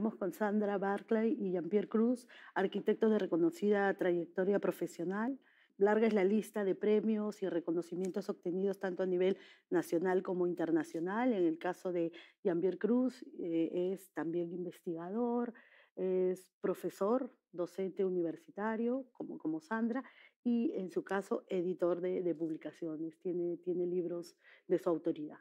Con Sandra Barclay y Jean-Pierre Cruz, arquitectos de reconocida trayectoria profesional. Larga es la lista de premios y reconocimientos obtenidos tanto a nivel nacional como internacional. En el caso de Jean-Pierre Cruz, eh, es también investigador, es profesor, docente universitario, como, como Sandra, y en su caso, editor de, de publicaciones. Tiene, tiene libros de su autoridad.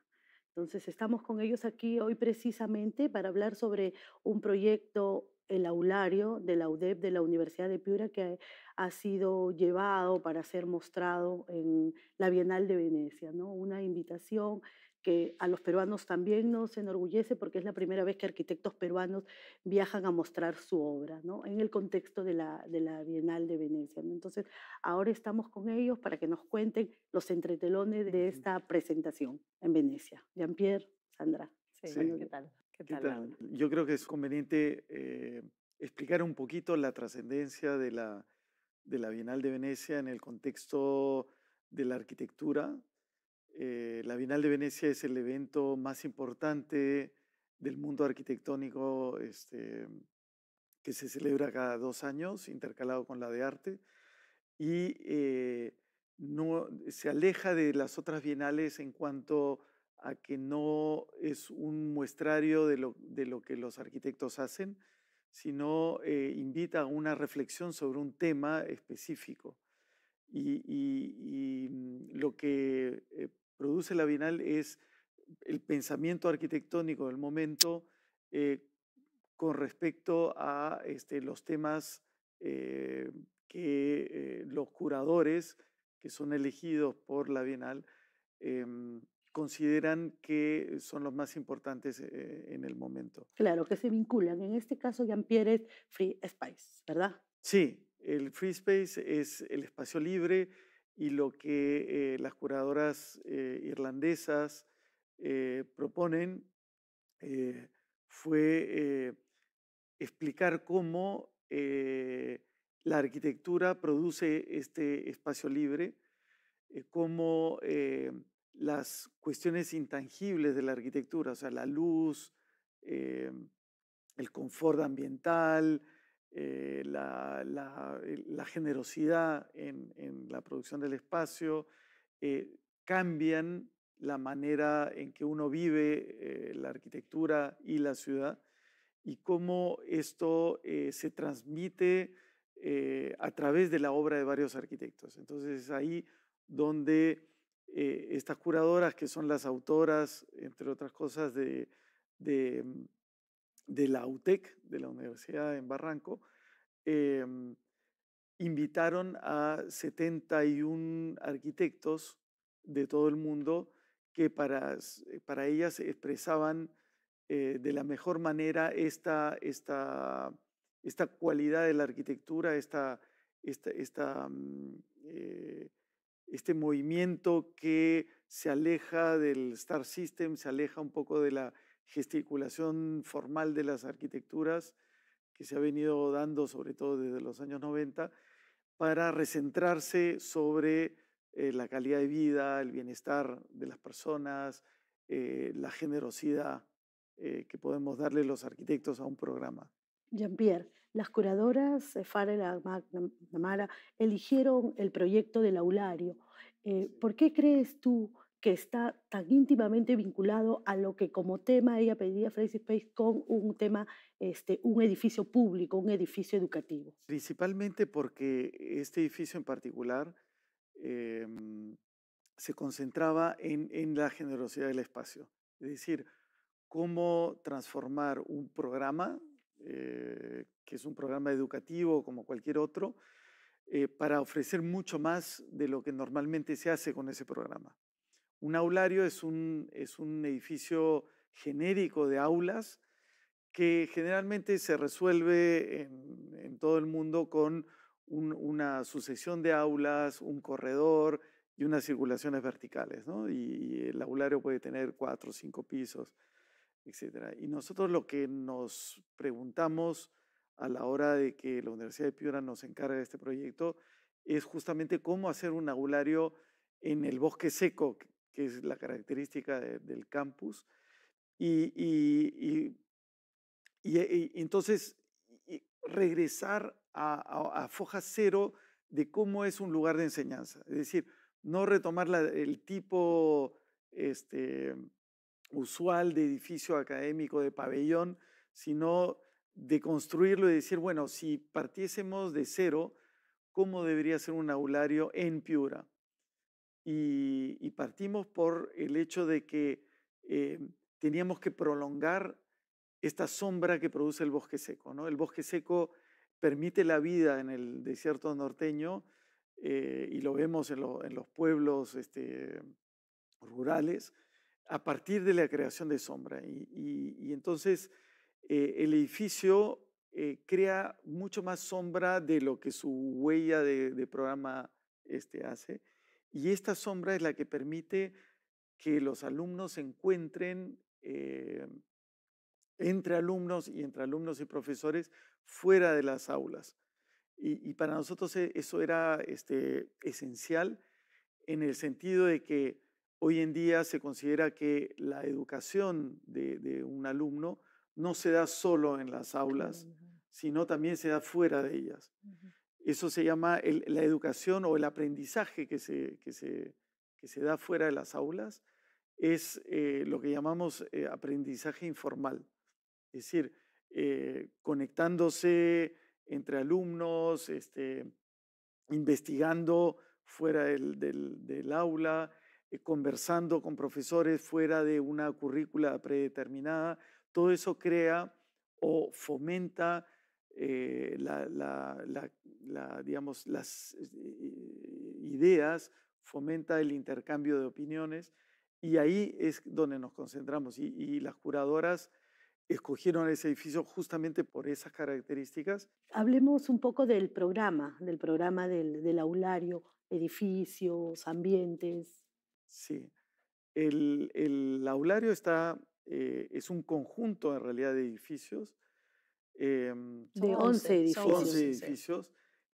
Entonces, estamos con ellos aquí hoy precisamente para hablar sobre un proyecto, el aulario de la UDEP de la Universidad de Piura, que ha sido llevado para ser mostrado en la Bienal de Venecia, ¿no? Una invitación que a los peruanos también nos enorgullece porque es la primera vez que arquitectos peruanos viajan a mostrar su obra, ¿no? en el contexto de la, de la Bienal de Venecia. Entonces, ahora estamos con ellos para que nos cuenten los entretelones de esta presentación en Venecia. Jean-Pierre, Sandra. Sí, ¿qué tal? ¿Qué tal? Yo creo que es conveniente eh, explicar un poquito la trascendencia de la, de la Bienal de Venecia en el contexto de la arquitectura, eh, la Bienal de Venecia es el evento más importante del mundo arquitectónico este, que se celebra cada dos años, intercalado con la de arte, y eh, no, se aleja de las otras bienales en cuanto a que no es un muestrario de lo, de lo que los arquitectos hacen, sino eh, invita a una reflexión sobre un tema específico. Y, mm, lo que eh, produce la Bienal es el pensamiento arquitectónico del momento eh, con respecto a este, los temas eh, que los curadores que son elegidos por la Bienal em, consideran que son los más importantes en el momento. Claro, que se vinculan. En este caso, Jean-Pierre es Free Space, ¿verdad? Sí, el free space es el espacio libre y lo que eh, las curadoras eh, irlandesas eh, proponen fue explicar cómo la arquitectura produce este espacio libre, cómo las cuestiones intangibles de la arquitectura, o sea, la luz, el confort ambiental, eh, la, la, generosidad en, la producción del espacio, eh, cambian la manera en que uno vive eh, la arquitectura y la ciudad y cómo esto se transmite a través de la obra de varios arquitectos. Entonces es ahí donde estas curadoras, que son las autoras, entre otras cosas, de, de mm, de la UTEC, de la Universidad en Barranco, em, invitaron a 71 arquitectos de todo el mundo que para, para ellas expresaban eh, de la mejor manera esta, esta, esta cualidad de la arquitectura, esta, esta, esta mm, eh, este movimiento que se aleja del Star System, se aleja un poco de la gesticulación formal de las arquitecturas que se ha venido dando sobre todo desde los años 90 para recentrarse sobre eh, la calidad de vida, el bienestar de las personas, eh, la generosidad eh, que podemos darle los arquitectos a un programa. Jean-Pierre, las curadoras Farel Namara eligieron el proyecto del aulario. ¿Por qué crees tú que está tan íntimamente vinculado a lo que como tema ella pedía Free Space con un tema, este, un edificio público, un edificio educativo. Principalmente porque este edificio en particular em, se concentraba en, en la generosidad del espacio. Es decir, cómo transformar un programa, eh, que es un programa educativo como cualquier otro, eh, para ofrecer mucho más de lo que normalmente se hace con ese programa. Un aulario es un, es un edificio genérico de aulas que generalmente se resuelve en, todo el mundo con una sucesión de aulas, un corredor y unas circulaciones verticales. Y, el aulario puede tener cuatro cinco pisos, etc. Y nosotros lo que nos preguntamos a la hora de que la Universidad de Piura nos encargue de este proyecto es justamente cómo hacer un aulario en el bosque seco que es la característica del campus. Y, y, entonces regresar a, foja cero de cómo es un lugar de enseñanza. Es decir, no retomar el tipo este, usual de edificio académico, de pabellón, sino de construirlo y decir, bueno, si partiésemos de cero, ¿cómo debería ser un aulario en Piura? Y, partimos por el hecho de que eh, teníamos que prolongar esta sombra que produce el bosque seco. ¿no? El bosque seco permite la vida en el desierto norteño eh, y lo vemos en, los pueblos este, rurales a partir de la creación de sombra. Y, entonces eh, el edificio eh, crea mucho más sombra de lo que su huella de, programa este, hace. Y esta sombra es la que permite que los alumnos encuentren entre alumnos y entre alumnos y profesores fuera de las aulas. Y, para nosotros e, eso era este, esencial en el sentido de que hoy en día se considera que la educación de, un alumno no se da solo en las aulas, sino también se da fuera de ellas. Eso se llama la educación o el aprendizaje que se, que se, que se da fuera de las aulas, es eh, lo que llamamos eh, aprendizaje informal. Es decir, eh, conectándose entre alumnos, este, investigando fuera del, aula, eh, conversando con profesores fuera de una currícula predeterminada. Todo eso crea o fomenta eh, digamos, las ideas, fomenta el intercambio de opiniones y ahí es donde nos concentramos. y las curadoras escogieron ese edificio justamente por esas características. Hablemos un poco del programa, del programa del, aulario, edificios, ambientes. Sí, el, aulario está, eh, es un conjunto en realidad de edificios. Em, de 11 edificios. edificios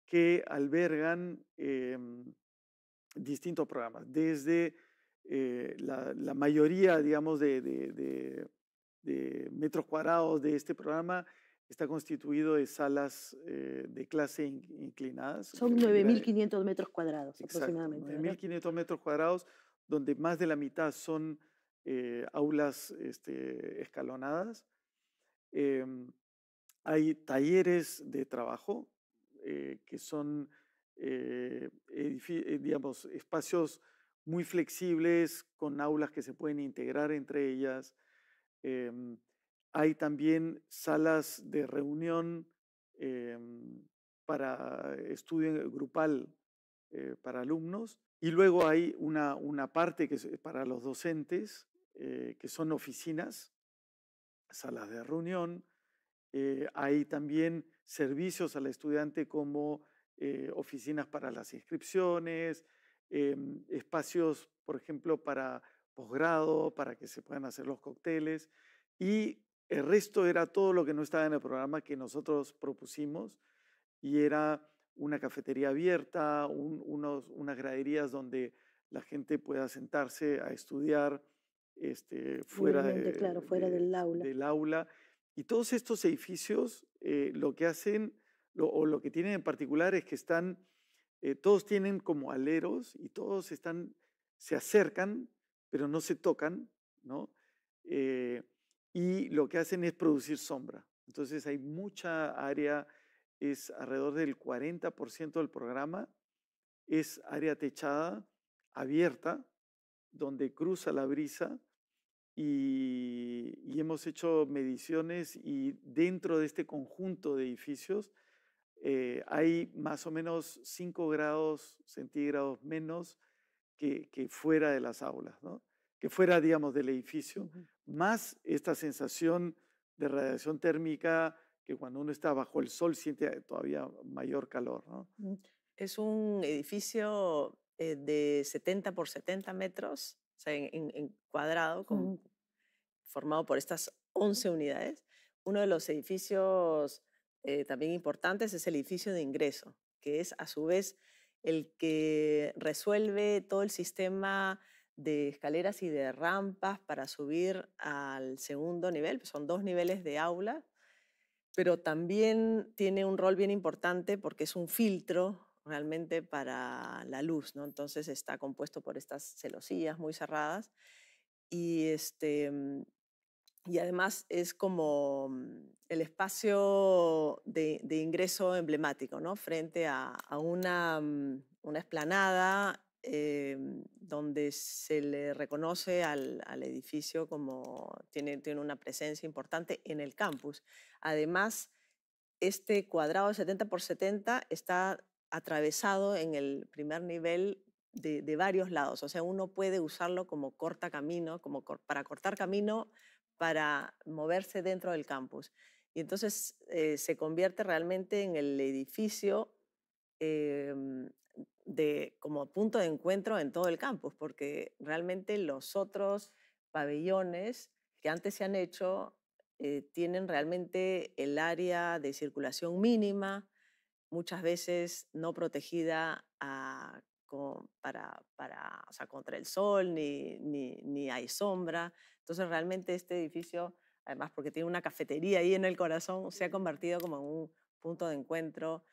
que albergan em, distintos programas, desde eh, la, mayoría, digamos, de de metros cuadrados de este programa está constituido de salas eh, de clase inclinadas. Son 9.500 metros cuadrados aproximadamente. 9.500 metros cuadrados, donde más de la mitad son eh, aulas este, escalonadas. Em, hay talleres de trabajo eh, que son, digamos, espacios muy flexibles con aulas que se pueden integrar entre ellas. Em, hay también salas de reunión em, para estudio grupal eh, para alumnos. Y luego hay una, una parte que es para los docentes, eh, que son oficinas, salas de reunión. Eh, hay también servicios al estudiante como oficinas para las inscripciones, em, espacios, por ejemplo, para posgrado para que se puedan hacer los cócteles y el resto era todo lo que no estaba en el programa que nosotros propusimos y era una cafetería abierta, unos, unas graderías donde la gente pueda sentarse a estudiar este, fuera, de, claro, fuera del, aula. del aula. Y todos estos edificios eh, lo que hacen, o lo que tienen en particular es que están, eh, todos tienen como aleros y todos están, se acercan pero no se tocan, ¿no? Eh, y lo que hacen es producir sombra. Entonces hay mucha área, es alrededor del 40% del programa, es área techada, abierta, donde cruza la brisa y, hemos hecho mediciones y dentro de este conjunto de edificios eh, hay más o menos 5 grados centígrados menos que, fuera de las aulas, ¿no? que fuera, digamos, del edificio, más esta sensación de radiación térmica que cuando uno está bajo el sol siente todavía mayor calor. ¿no? Mm. Es un edificio eh, de 70 por 70 metros, sea, en, cuadrado, formado por estas 11 unidades. Uno de los edificios eh, también importantes es el edificio de ingreso, que es a su vez el que resuelve todo el sistema de escaleras y de rampas para subir al segundo nivel, pues, son dos niveles de aula, pero también tiene un rol bien importante porque es un filtro realmente para la luz, ¿no? Entonces está compuesto por estas celosías muy cerradas y, este, mm, y además es como mm, el espacio de, ingreso emblemático, ¿no? Frente a, una, mm, una esplanada eh, donde se le reconoce al, edificio como tiene, tiene una presencia importante en el campus. Además, este cuadrado de 70 por 70 está atravesado en el primer nivel de, varios lados. O sea, uno puede usarlo como corta camino, como para cortar camino para moverse dentro del campus. Y entonces eh, se convierte realmente en el edificio em, de, como punto de encuentro en todo el campus, porque realmente los otros pabellones que antes se han hecho eh, tienen realmente el área de circulación mínima, muchas veces no protegida para, para, o sea, contra el sol, ni, ni, ni, hay sombra. Entonces realmente este edificio, además porque tiene una cafetería ahí en el corazón, se ha convertido como en un punto de encuentro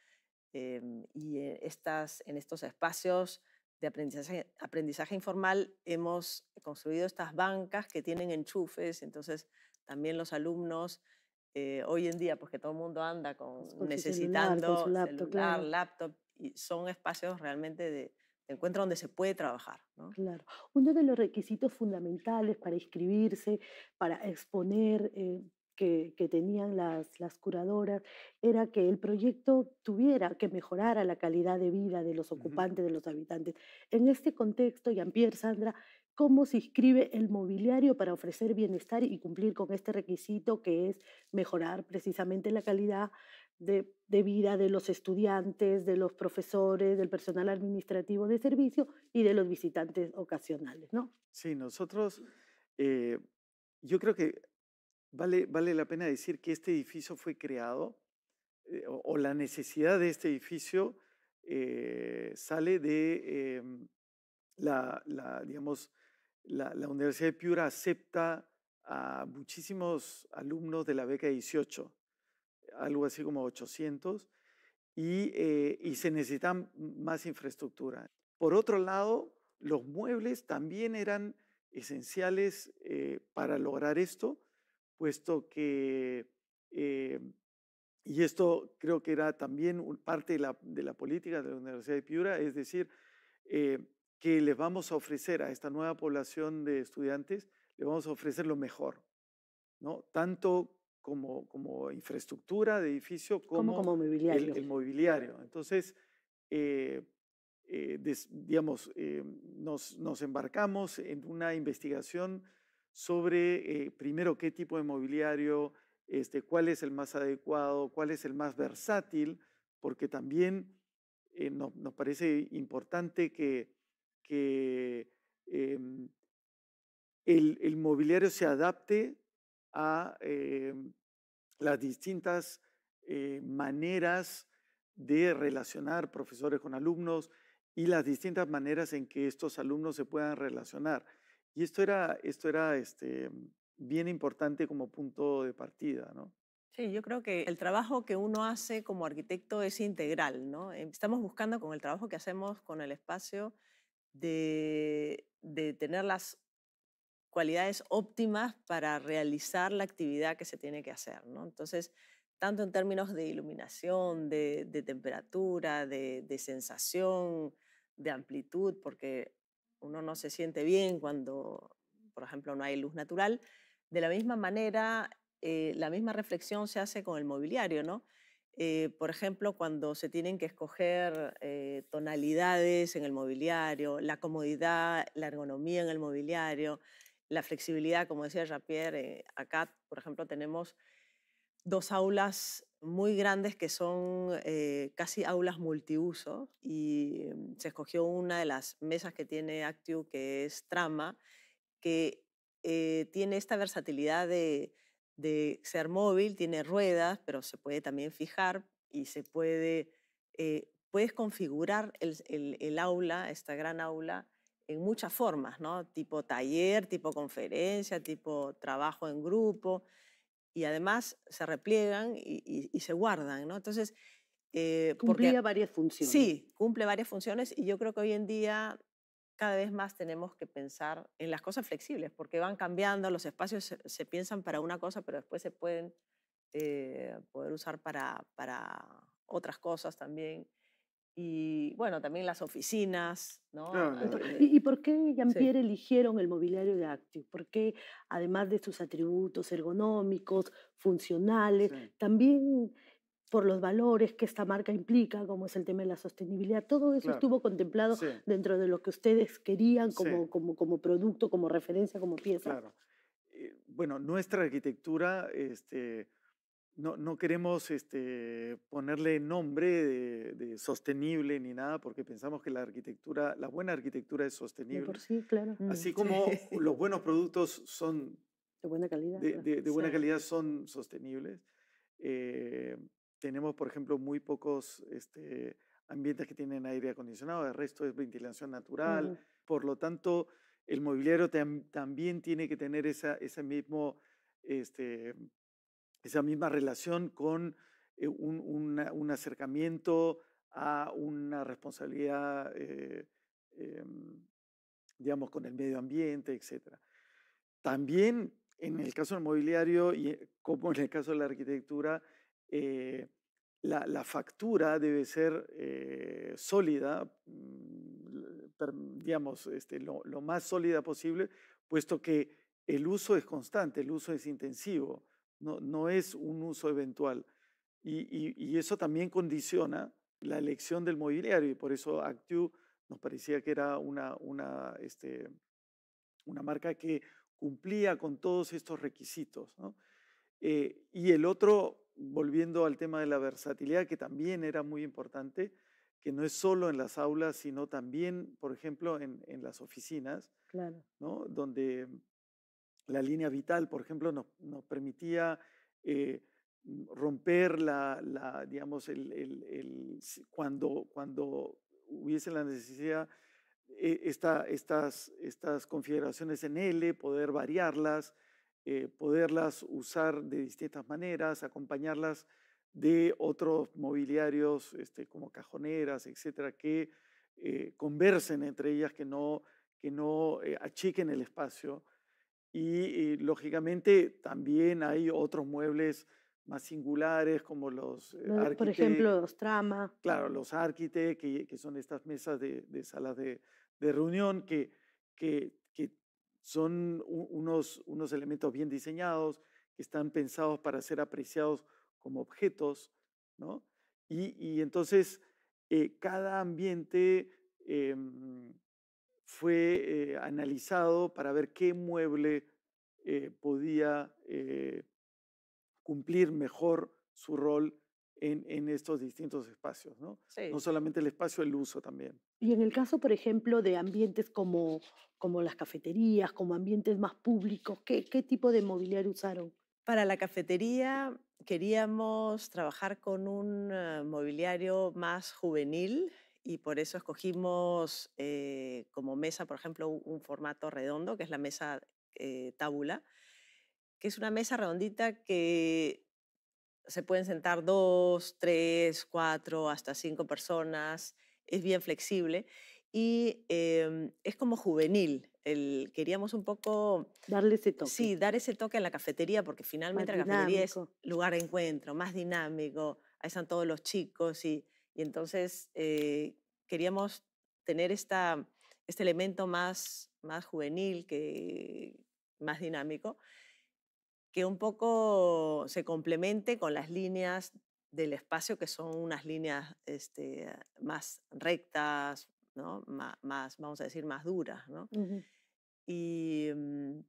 Em, y eh, estas, en estos espacios de aprendizaje, aprendizaje informal hemos construido estas bancas que tienen enchufes, entonces también los alumnos eh, hoy en día, pues que todo el mundo anda con, necesitando celular, laptop, y son espacios realmente de, encuentro donde se puede trabajar. Claro. Uno de los requisitos fundamentales para inscribirse, para exponer eh, que, tenían las, las, curadoras era que el proyecto tuviera que mejorar la calidad de vida de los ocupantes, de los habitantes. En este contexto, Jean-Pierre, Sandra, ¿cómo se inscribe el mobiliario para ofrecer bienestar y cumplir con este requisito que es mejorar precisamente la calidad de, de, vida de los estudiantes, de los profesores, del personal administrativo de servicio y de los visitantes ocasionales, ¿no? Sí, nosotros, eh, yo creo que Vale, vale la pena decir que este edificio fue creado eh, o, la necesidad de este edificio eh, sale de em, la, digamos, la, Universidad de Piura acepta a muchísimos alumnos de la beca 18, algo así como 800, y, eh, y se necesita más infraestructura. Por otro lado, los muebles también eran esenciales para lograr esto puesto que, eh, y esto creo que era también parte de la, de la, política de la Universidad de Piura, es decir, eh, que les vamos a ofrecer a esta nueva población de estudiantes, le vamos a ofrecer lo mejor, ¿no? Tanto como, como infraestructura de edificio como, como, mobiliario. El, mobiliario. Entonces, eh, digamos, nos, nos embarcamos en una investigación sobre, eh, primero, qué tipo de mobiliario, este, cuál es el más adecuado, cuál es el más versátil, porque también eh, nos parece importante que, em, el, mobiliario se adapte a em, las distintas eh, maneras de relacionar profesores con alumnos y las distintas maneras en que estos alumnos se puedan relacionar. Y esto era, esto era este, bien importante como punto de partida, ¿no? Sí, yo creo que el trabajo que uno hace como arquitecto es integral, ¿no? Em, estamos buscando con el trabajo que hacemos con el espacio de, de tener las cualidades óptimas para realizar la actividad que se tiene que hacer, ¿no? Entonces, tanto en términos de iluminación, de, de temperatura, de, de, sensación, de amplitud, porque uno no se siente bien cuando, por ejemplo, no hay luz natural. De la misma manera, eh, la misma reflexión se hace con el mobiliario, ¿no? Eh, por ejemplo, cuando se tienen que escoger eh, tonalidades en el mobiliario, la comodidad, la ergonomía en el mobiliario, la flexibilidad, como decía Jean-Pierre, acá, por ejemplo, tenemos dos aulas muy grandes que son eh, casi aulas multiuso y mm, se escogió una de las mesas que tiene Actiu que es Trama, que eh, tiene esta versatilidad de, ser móvil, tiene ruedas, pero se puede también fijar y se puede, eh, puedes configurar el, el, aula, esta gran aula, en muchas formas, ¿no? Tipo taller, tipo conferencia, tipo trabajo en grupo. y además se repliegan y, se guardan, ¿no? Entonces... Eh, Cumplía varias funciones. Sí, cumple varias funciones y yo creo que hoy en día cada vez más tenemos que pensar en las cosas flexibles, porque van cambiando, los espacios se, piensan para una cosa, pero después se pueden eh, poder usar para, para otras cosas también y bueno, también las oficinas, ¿no? ¿Y, por qué Jean-Pierre eligieron el mobiliario de Active? ¿Por qué, además de sus atributos ergonómicos, funcionales, también por los valores que esta marca implica, como es el tema de la sostenibilidad, todo eso estuvo contemplado dentro de lo que ustedes querían como, como, como producto, como referencia, como pieza. Claro. Eh, bueno, nuestra arquitectura, este, no, no queremos este, ponerle nombre de, sostenible ni nada, porque pensamos que la arquitectura, la buena arquitectura es sostenible. por sí, claro. Así mm, como los buenos productos son de buena calidad. De, buena calidad son sostenibles. Eh, tenemos, por ejemplo, muy pocos este, ambientes que tienen aire acondicionado, el resto es ventilación natural. Por lo tanto, el mobiliario también tiene que tener esa, mismo este, esa misma relación con eh, un, acercamiento a una responsabilidad, eh, em, digamos, con el medio ambiente, etc. También en el caso del mobiliario y eh, como en el caso de la arquitectura, la, factura debe ser sólida, mm, digamos, este, lo, lo, más sólida posible, puesto que el uso es constante, el uso es intensivo no, no es un uso eventual. Y, eso también condiciona la elección del mobiliario y por eso Actu nos parecía que era una, una, este, una marca que cumplía con todos estos requisitos. Eh, y el otro, volviendo al tema de la versatilidad, que también era muy importante, que no es solo en las aulas, sino también, por ejemplo, en, en las oficinas, claro. ¿no? donde la línea vital, por ejemplo, nos, permitía eh, romper la, digamos, el, cuando, cuando hubiese la necesidad, eh, estas, estas configuraciones en L, poder variarlas, eh, poderlas usar de distintas maneras, acompañarlas de otros mobiliarios este, como cajoneras, etcétera, que conversen entre ellas, que no, que no achiquen el espacio y, lógicamente también hay otros muebles más singulares como los eh, Por ejemplo, los trama. Claro, los arquitectos, que, que, son estas mesas de, de salas de, de, reunión que, que son unos, unos elementos bien diseñados, que están pensados para ser apreciados como objetos, ¿no? Y, entonces eh, cada ambiente eh, fue eh, analizado para ver qué mueble eh, podía cumplir mejor su rol en, en, estos distintos espacios, ¿no? No solamente el espacio, el uso también. Y en el caso, por ejemplo, de ambientes como, como las cafeterías, como ambientes más públicos, ¿qué, qué tipo de mobiliario usaron? Para la cafetería queríamos trabajar con un mobiliario más juvenil y por eso escogimos eh, como mesa, por ejemplo, un, formato redondo, que es la mesa eh, tábula, que es una mesa redondita que se pueden sentar dos, tres, cuatro, hasta cinco personas, es bien flexible y em, es como juvenil. El, queríamos un poco... Darle ese toque. Sí, dar ese toque a la cafetería, porque finalmente la cafetería es lugar de encuentro, más dinámico, ahí están todos los chicos y y entonces eh, queríamos tener esta, este elemento más, más juvenil, que, más dinámico, que un poco se complemente con las líneas del espacio, que son unas líneas este, más rectas, ¿no? más, vamos a decir, más duras. ¿no? Y mm,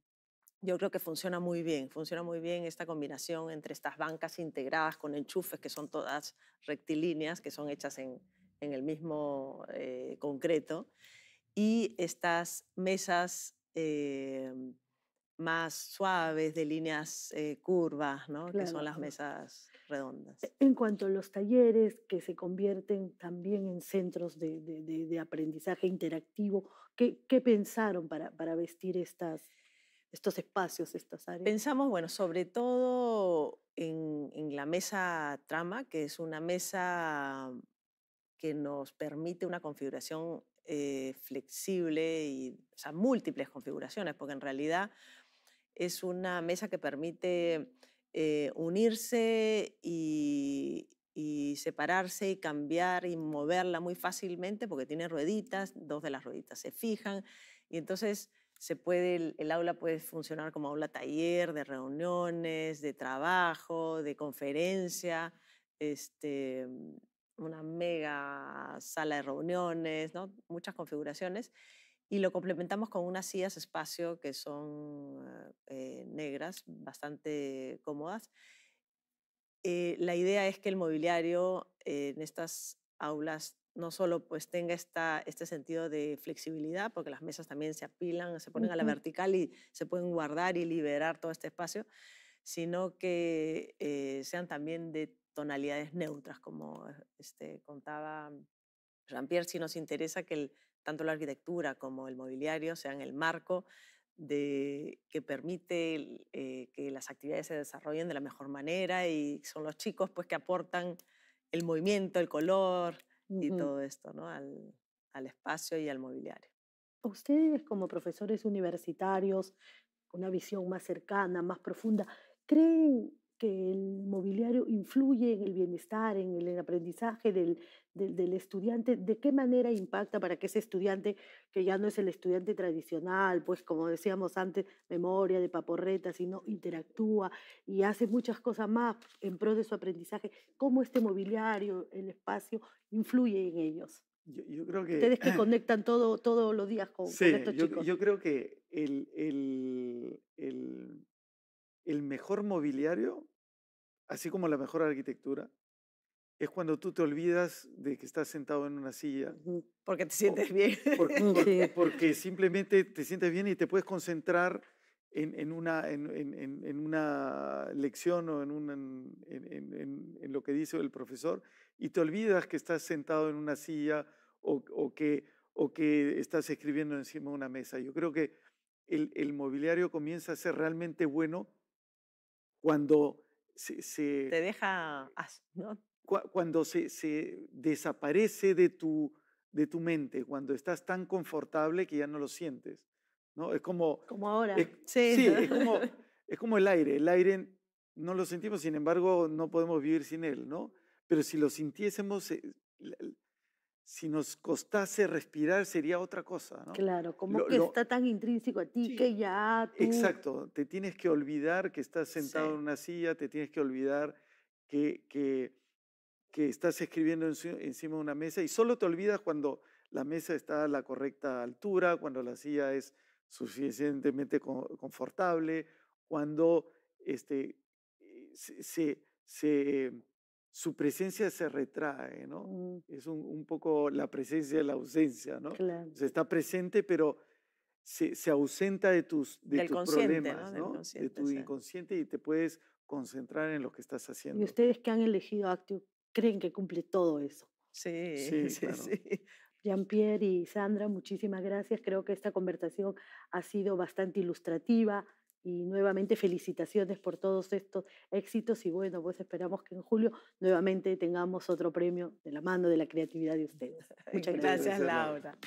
yo creo que funciona muy bien, funciona muy bien esta combinación entre estas bancas integradas con enchufes que son todas rectilíneas, que son hechas en, en el mismo eh, concreto, y estas mesas eh, más suaves de líneas eh, curvas, ¿no? que son las mesas redondas. E, en cuanto a los talleres que se convierten también en centros de, de, de aprendizaje interactivo, ¿qué, ¿qué, pensaron para, para vestir estas? estos espacios, estas áreas? Pensamos, bueno, sobre todo en, en la mesa trama, que es una mesa que nos permite una configuración eh, flexible y o sea, múltiples configuraciones, porque en realidad es una mesa que permite eh, unirse y, separarse y cambiar y moverla muy fácilmente porque tiene rueditas, dos de las rueditas se fijan y entonces se puede, el, aula puede funcionar como aula taller de reuniones, de trabajo, de conferencia, este, una mega sala de reuniones, ¿no? muchas configuraciones, y lo complementamos con unas sillas espacio que son eh, negras, bastante cómodas. Eh, la idea es que el mobiliario en estas aulas no solo pues tenga esta, este sentido de flexibilidad, porque las mesas también se apilan, se ponen a la vertical y se pueden guardar y liberar todo este espacio, sino que eh, sean también de tonalidades neutras, como este, contaba Jean-Pierre, si nos interesa que tanto la arquitectura como el mobiliario sean el marco de, que permite eh, que las actividades se desarrollen de la mejor manera y son los chicos pues, que aportan el movimiento, el color y todo esto ¿no? al, al espacio y al mobiliario. Ustedes como profesores universitarios, con una visión más cercana, más profunda, ¿creen que el mobiliario influye en el bienestar, en el aprendizaje del, del, estudiante, de qué manera impacta para que ese estudiante, que ya no es el estudiante tradicional, pues como decíamos antes, memoria de paporreta, sino interactúa y hace muchas cosas más en pro de su aprendizaje, cómo este mobiliario, el espacio, influye en ellos. Yo, creo que... Ustedes que conectan todo, todos los días con, estos yo, chicos. Yo creo que el, el, el, el mejor mobiliario así como la mejor arquitectura, es cuando tú te olvidas de que estás sentado en una silla. Porque te sientes bien. Porque, simplemente te sientes bien y te puedes concentrar en, una, en, una lección o en, en, lo que dice el profesor y te olvidas que estás sentado en una silla o, que, o que estás escribiendo encima de una mesa. Yo creo que el, el mobiliario comienza a ser realmente bueno cuando se, te deja, ¿no? cuando se, se, desaparece de tu, de tu mente, cuando estás tan confortable que ya no lo sientes, ¿no? Es como... Como ahora. sí. sí es, como, es como el aire. El aire no lo sentimos, sin embargo, no podemos vivir sin él, ¿no? Pero si lo sintiésemos, eh, si nos costase respirar sería otra cosa, ¿no? Claro, como que está tan intrínseco a ti que ya tú... Exacto, te tienes que olvidar que estás sentado en una silla, te tienes que olvidar que, que, que estás escribiendo encima de una mesa y solo te olvidas cuando la mesa está a la correcta altura, cuando la silla es suficientemente confortable, cuando este, eh, se, se su presencia se retrae, ¿no? Mm. Es un, poco la presencia de la ausencia, ¿no? Claro. está presente, pero se, se ausenta de tus, de tus problemas, ¿no? De tu inconsciente y te puedes concentrar en lo que estás haciendo. Y ustedes que han elegido Actio, creen que cumple todo eso. Sí, sí, sí. sí. Jean-Pierre y Sandra, muchísimas gracias. Creo que esta conversación ha sido bastante ilustrativa, y nuevamente felicitaciones por todos estos éxitos y bueno, pues esperamos que en julio nuevamente tengamos otro premio de la mano de la creatividad de ustedes. Muchas gracias, gracias Laura.